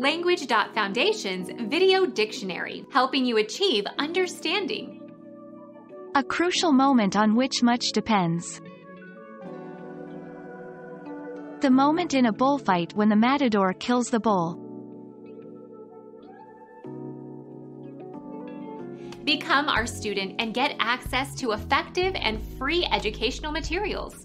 Language.Foundation's Video Dictionary, helping you achieve understanding. A crucial moment on which much depends. The moment in a bullfight when the matador kills the bull. Become our student and get access to effective and free educational materials.